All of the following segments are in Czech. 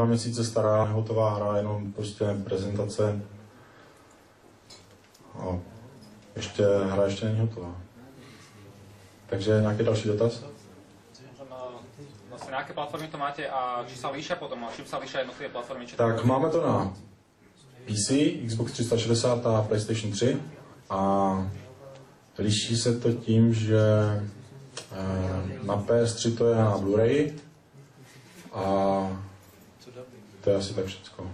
Dva měsíce stará, hotová hra, jenom prostě prezentace. A ještě hra ještě není hotová. Takže nějaký další dotaz? Vlastne na aké platformy to máte a či sa líšia potom, a čím sa líšia jednotlivé platformy? Či Tak máme to na PC, Xbox 360 a PlayStation 3 a liší se to tím, že eh, na PS3 to je na Blu-ray a to je asi tak všecko.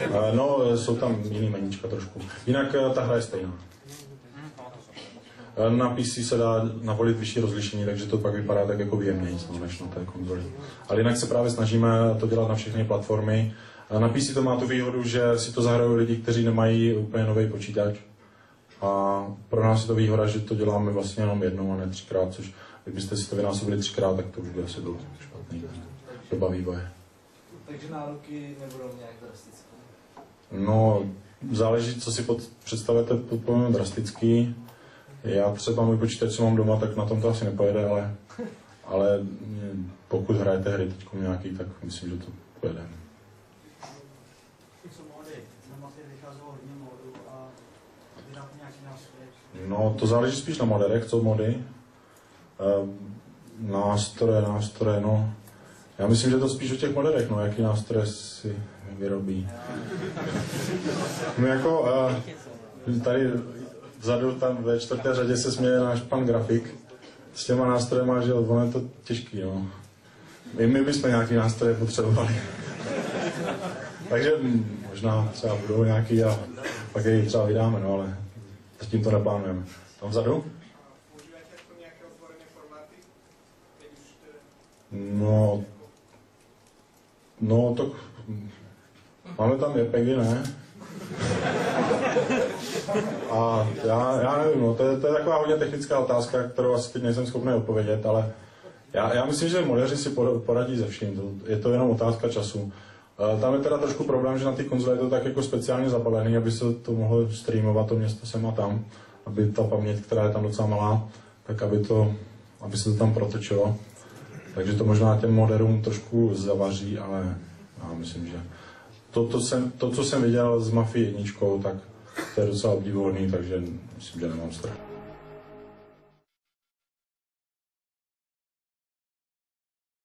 Eh, No, jsou tam jiný meníčka trošku. Jinak eh, ta hra je stejná. Eh, Na PC se dá navolit vyšší rozlišení, takže to pak vypadá tak jako no, než na té konzoli. Ale jinak se právě snažíme to dělat na všechny platformy. Na PC to má tu výhodu, že si to zahrajou lidi, kteří nemají úplně nový počítač. A pro nás je to výhoda, že to děláme vlastně jenom jednou a ne třikrát, což kdybyste si to vynásobili třikrát, tak to už by asi bylo špatný. Doba vývoje. Takže nároky nebudou nějak drastické. No, záleží, co si pod, představujete pod pojmem drastický. Já třeba můj počítač, co mám doma, tak na tom to asi nepojede, ale, ale mm, pokud hrajete hry teď nějaký, tak myslím, že to pojede. No, to záleží spíš na moderech, co mody. Ehm, nástroje, nástroje, no. Já myslím, že to spíš o těch moderech, no, jaký nástroje si vyrobí. No jako, uh, tady vzadu, tam ve čtvrté řadě se směje náš pan grafik. S těma nástrojema, že jo, ono je to těžký, no. I my bychom nějaký nástroje potřebovali. Takže možná třeba budou nějaký a pak je třeba vydáme, no, ale zatím to neplánujeme. Tam vzadu? Používáte jako nějaké otvorené formáty? Keď už teda... No, no tak máme tam JPEGy, ne? A já, já nevím, no, to, je, to je taková hodně technická otázka, kterou asi teď nejsem schopný odpovědět, ale já, já myslím, že modeři si por- poradí ze vším, to, je to jenom otázka času. Eh, Tam je teda trošku problém, že na ty konzole je to tak jako speciálně zabalený, aby se to mohlo streamovat to město sem a tam, aby ta paměť, která je tam docela malá, tak aby, to, aby se to tam protočilo. Takže to možná těm moderům trošku zavaří, ale já myslím, že to, to, jsem, to co jsem viděl s Mafii jedničkou, tak to je docela obdivuhodný, takže myslím, že nemám strach.